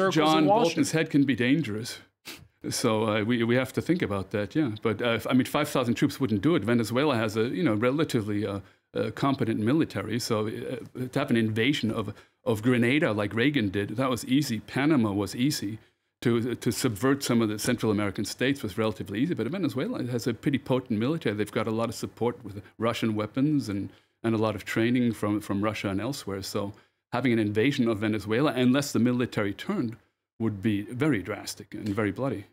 circles John in Washington. Bolton's head can be dangerous. So uh, we, we have to think about that, yeah. But uh, I mean, 5,000 troops wouldn't do it. Venezuela has a you know relatively uh, uh, competent military, so uh, to have an invasion of of Grenada like Reagan did, that was easy. Panama was easy. To, to subvert some of the Central American states was relatively easy, but Venezuela has a pretty potent military. They've got a lot of support with Russian weapons and, and a lot of training from, from Russia and elsewhere. So having an invasion of Venezuela, unless the military turned, would be very drastic and very bloody.